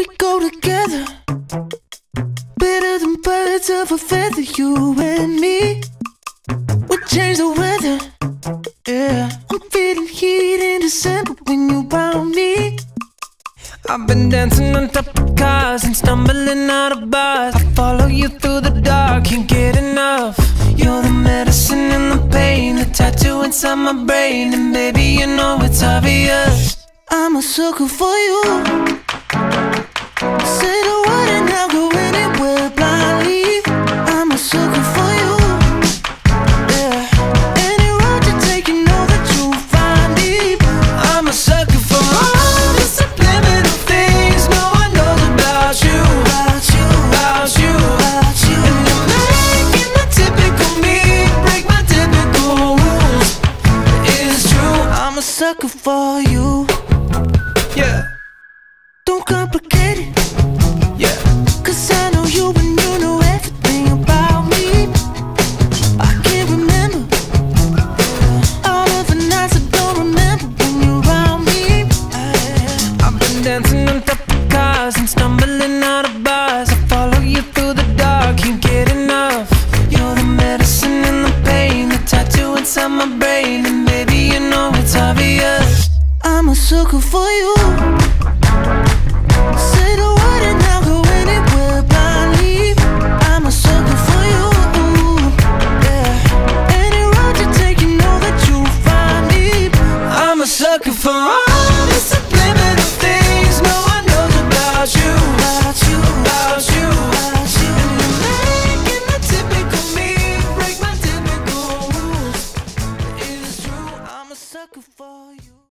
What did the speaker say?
we go together. Better than birds of a feather, you and me. We change the weather. Yeah, I'm feeling heat in December when you found me. I've been dancing on top of cars and stumbling out of bars. I follow you through the dark, can't get enough. You're the medicine and the pain, the tattoo inside my brain, and baby, you know it's obvious. I'm a sucker for you. A sucker for you. yeah, brain, baby, you know it's obvious. I'm a sucker for you. sucker for you.